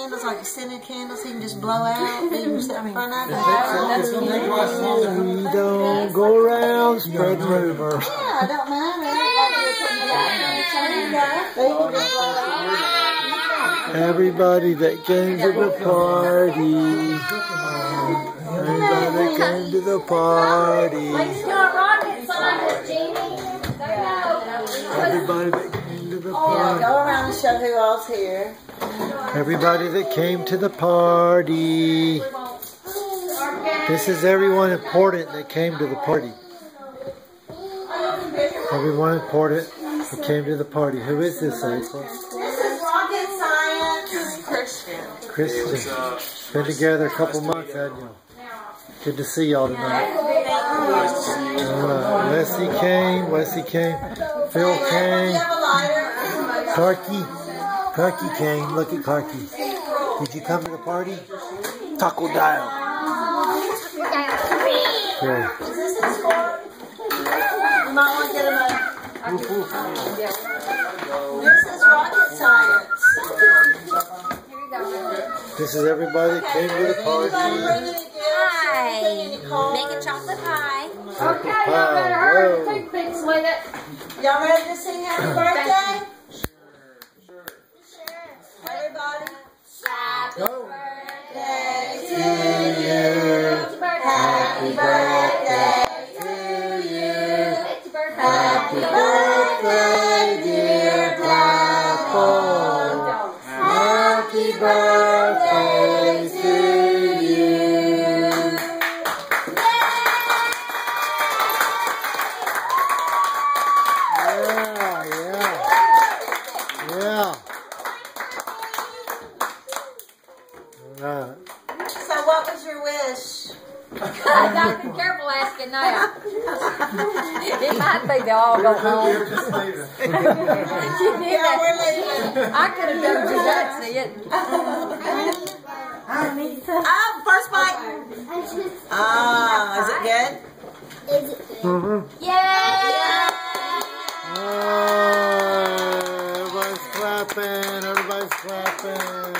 candles, like scented candles, he can just blow out. He can sit in front of it. We don't go around spreading rumors. Yeah, it don't matter. Like you're putting gas in the tank, They can just blow out. Everybody that came to the party. Everybody that came to the party. It's not rocket science, Jeannie. They know. Everybody that came to the oh, Yeah, party. go around and show who all's here. Everybody that came to the party. This is everyone important that came to the party. Everyone important that came to the party. Who is this, April? This is rocket science. Christian. Christian. Been together a couple months, haven't you? Good to see y'all tonight. Uh, Wesley came, Wesley came, Phil Do came, you have a lighter? Clarky, Clarky came. Look at Clarky. Did you come to the party? Taco Dial. Yeah. Is this his score? You might want to get him a. This is rocket science. This is everybody that came to the party. bringing a? Hi. Any cards? Making chocolate pie. Taco Okay, y'all better hurry Pie. the toothpicks with it. Y'all ready to sing happy birthday? Everybody. Go. Birthday to you. Happy birthday to you. Happy birthday, dear Papa. Happy birthday to you. All right. So what was your wish? I gotta be careful asking now. it might be they all go home. you did Yeah, that. we're leaving. I could have done you that, see it. Oh, first bite. Ah, is it good? Mm-hmm. Yeah! Oh, everybody's clapping. Everybody's clapping.